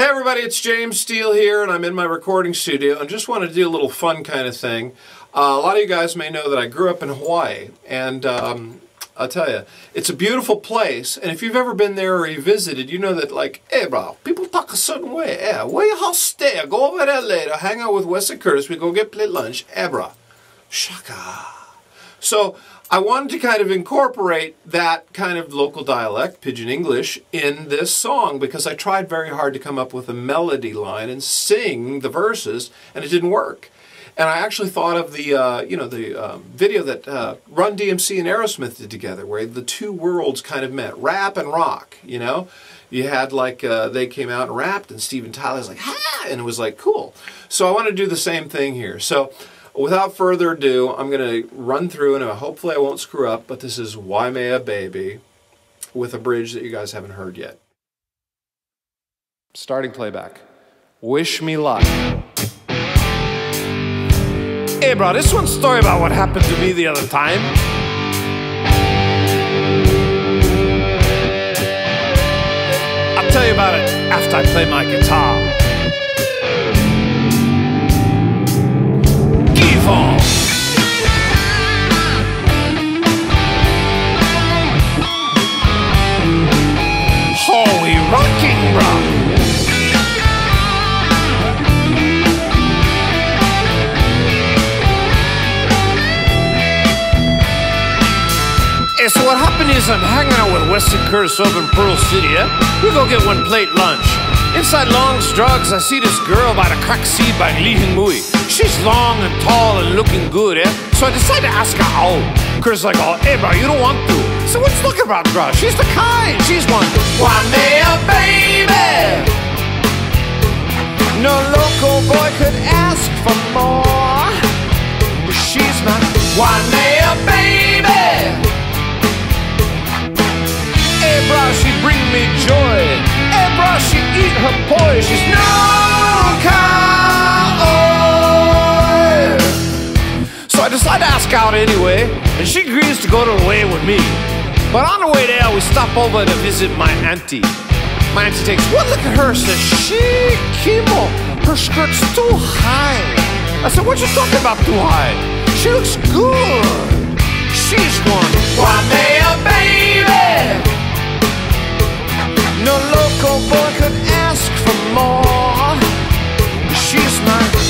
Hey everybody, it's James Steele here, and I'm in my recording studio, and just want to do a little fun kind of thing. Uh, a lot of you guys may know that I grew up in Hawaii, and um, I'll tell you, it's a beautiful place, and if you've ever been there or you visited, you know that, like, hey bro, people talk a certain way. Yeah, where you house stay? Go over there later, hang out with Wesley Curtis, we go get plate lunch. Hey bro, shaka. So I wanted to kind of incorporate that kind of local dialect, Pidgin English, in this song because I tried very hard to come up with a melody line and sing the verses, and it didn't work. And I actually thought of the, uh, you know, the um, video that uh, Run DMC and Aerosmith did together, where the two worlds kind of met, rap and rock. You know, you had like uh, they came out and rapped, and Steven Tyler's like, ha, and it was like cool. So I want to do the same thing here. So without further ado, I'm going to run through and uh, hopefully I won't screw up, but this is Waimea Baby with a bridge that you guys haven't heard yet. Starting playback. Wish me luck. Hey, bro, this one's story about what happened to me the other time. I'll tell you about it after I play my guitar. What happened is I'm hanging out with Weston Curtis over in Pearl City, eh? We go get one plate lunch. Inside Long's Drugs, I see this girl by the crack seed by Li Hing Mui. She's long and tall and looking good, eh? So I decide to ask her out. Curtis like, oh, hey, bro, you don't want to. So what's looking about, bro? She's the kind. She's one. One day, a baby. No local boy could ask for more. She's no cow. So I decide to ask out anyway, and she agrees to go to the way with me. But on the way there, we stop over to visit my auntie. My auntie takes one look at her, says, "She, Kimo, her skirt's too high." I said, "What you talking about too high? She looks good."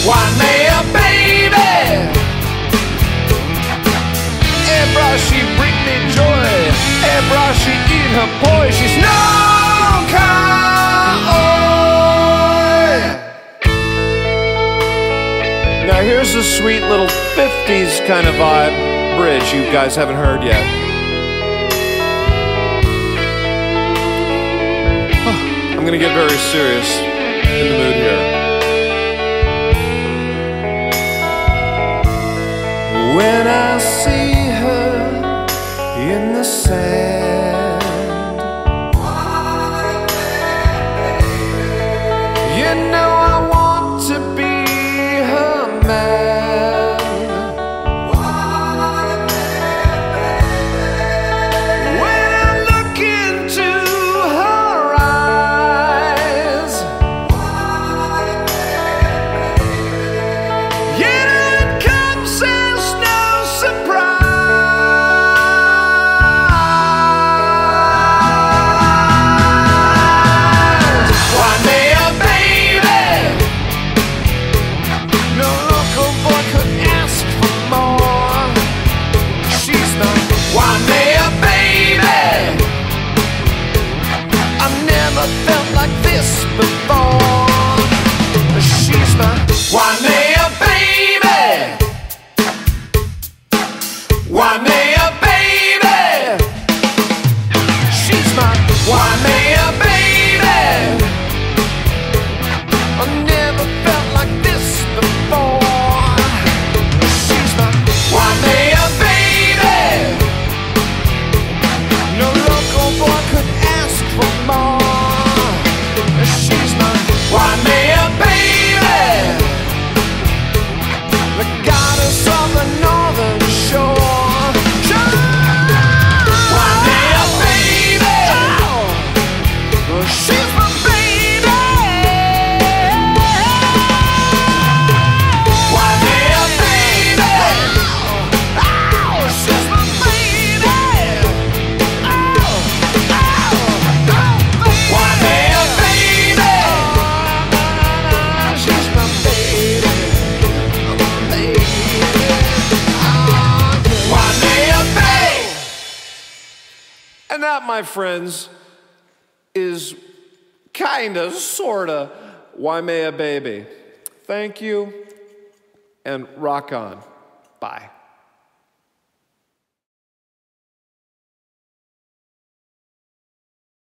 My Waimea baby. Ebra, she bring me joy. Ebra, she eat her boy. She's no Now here's a sweet little 50s kind of vibe bridge you guys haven't heard yet. I'm gonna get very serious in the mood here. See her in the sand, that, my friends, is kinda, sorta, why Waimea Baby. Thank you, and rock on. Bye.